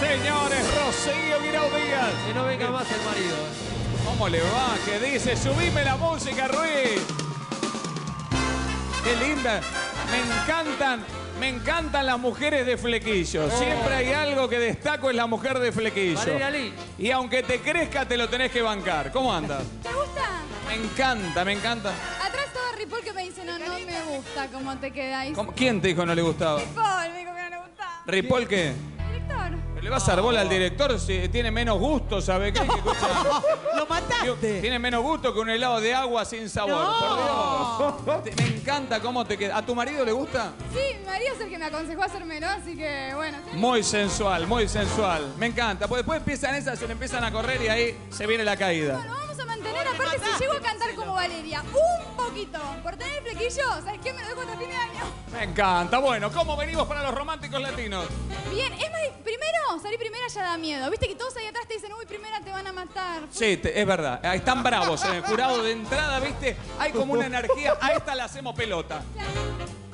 Rocío Guirao Díaz. Que no venga más el marido. ¿Cómo le va? ¿Qué dice? Subime la música, Ruiz. Qué linda. Me encantan, me encantan las mujeres de flequillo. Siempre hay algo que destaco en la mujer de flequillo. Valeria. Y aunque te crezca, te lo tenés que bancar. ¿Cómo andas? ¿Te gusta? Me encanta, me encanta. Atrás todo Ripoll que me dice, no, no me gusta cómo te quedáis. ¿Cómo- ¿Quién te dijo no le gustaba? Ripoll me dijo que no le gusta. ¿Ripoll qué? ¿Le vas a dar bola al director si tiene menos gusto, ¿sabe qué? Que escucha- ¡Lo mataste! Tiene menos gusto que un helado de agua sin sabor, por Dios. Te- Me encanta cómo te queda. ¿A tu marido le gusta? Sí, mi marido es el que me aconsejó hacérmelo, así que bueno. sí. Muy sensual, muy sensual. Me encanta. Pues después empiezan esas, se le empiezan a correr y ahí se viene la caída. Bueno, vamos a mantener, aparte si llego a cantar como Valeria, un poquito, por tener el flequillo, ¿sabes qué? Me lo dejo hasta fin de año. Me encanta. Bueno, ¿cómo venimos para los románticos latinos? Bien, es más, primero, salir primera ya da miedo. Viste que todos ahí atrás te dicen, uy, primera te van a matar. Sí, te- es verdad. Ah, Están bravos en el jurado de entrada, ¿viste? Hay como una energía. A esta la hacemos pelota.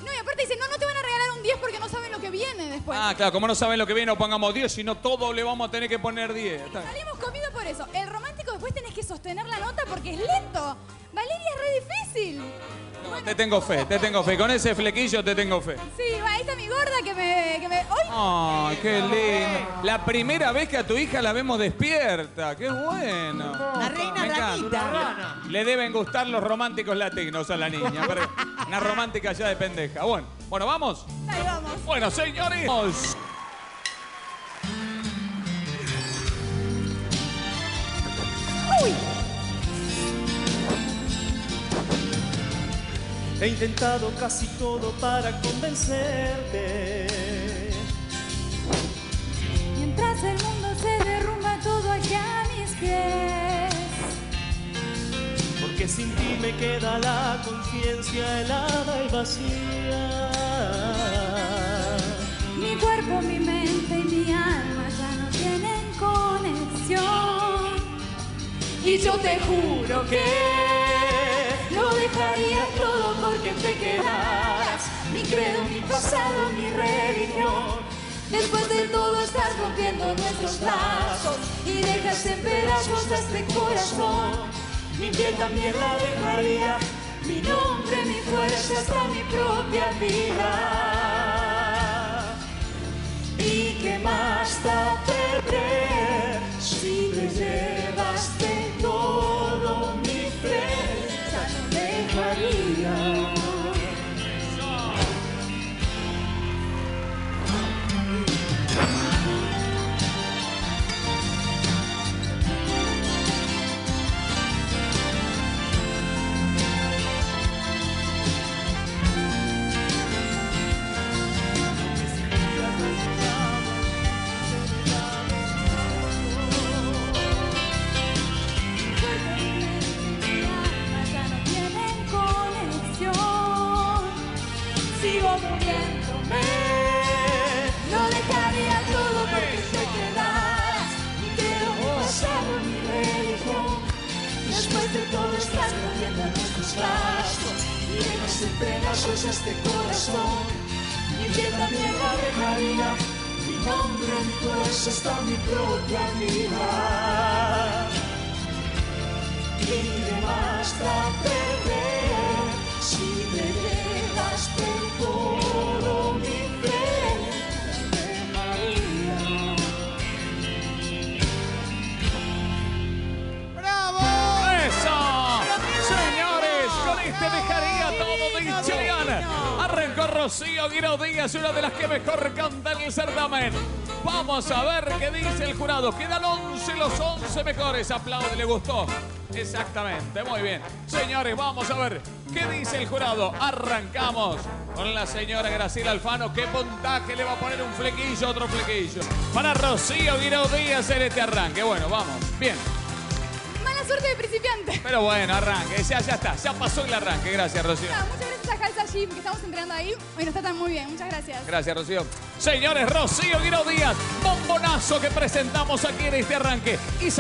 No, y aparte dicen, no, no te van a regalar un 10 porque no saben lo que viene después. Ah, claro, como no saben lo que viene, no pongamos 10, sino todo le vamos a tener que poner 10. Está bien. Salimos comido por eso. El romántico después tenés que sostener la nota porque es lento. Te tengo fe, te tengo fe. Con ese flequillo te tengo fe. Sí, va, ahí está mi gorda que me... Que me ¡Ay! Ay, qué lindo. La primera vez que a tu hija la vemos despierta. Qué bueno. La reina Me encanta. ranita. Rana. Le deben gustar los románticos latinos a la niña. pero Una romántica ya de pendeja. Bueno, bueno, ¿vamos? Ahí vamos. Bueno, señores. vamos. He intentado casi todo para convencerte. Mientras el mundo se derrumba todo aquí a mis pies. Porque sin ti me queda la conciencia helada y vacía. Mi cuerpo, mi mente y mi alma ya no tienen conexión. Y yo te juro que dejaría todo porque te quedaras. Mi credo, mi pasado, mi religión. Después de todo estás rompiendo nuestros lazos y dejas en pedazos este corazón. Mi piel también la dejaría, mi nombre, mi fuerza, hasta mi propia vida. ¿Y qué más da perder si te Sigo muriéndome. No dejaría todo porque te quedas. Mi credo, mi pasado, mi religión. Después de todo estás rompiendo nuestros lazos y dejas en pedazos a este corazón. Mi piel también la dejaría. Mi nombre, mi fuerza, hasta mi propia vida. Y qué más Rocío Guirao Díaz, una de las que mejor canta en el certamen. Vamos a ver qué dice el jurado. Quedan 11, los 11 mejores. Aplaude, ¿le gustó? Exactamente, muy bien. Señores, vamos a ver qué dice el jurado. Arrancamos con la señora Graciela Alfano. ¿Qué puntaje le va a poner un flequillo, otro flequillo? Para Rocío Guirao Díaz en este arranque. Bueno, vamos. Bien. Mala suerte de principiante. Pero bueno, arranque, ya, ya está, ya pasó el arranque. Gracias, Rocío. Ah, Gym que estamos entrenando ahí. Hoy nos tratan muy bien. Muchas gracias. Gracias, Rocío. Señores, Rocío Guirao Díaz, bombonazo que presentamos aquí en este arranque. Isabel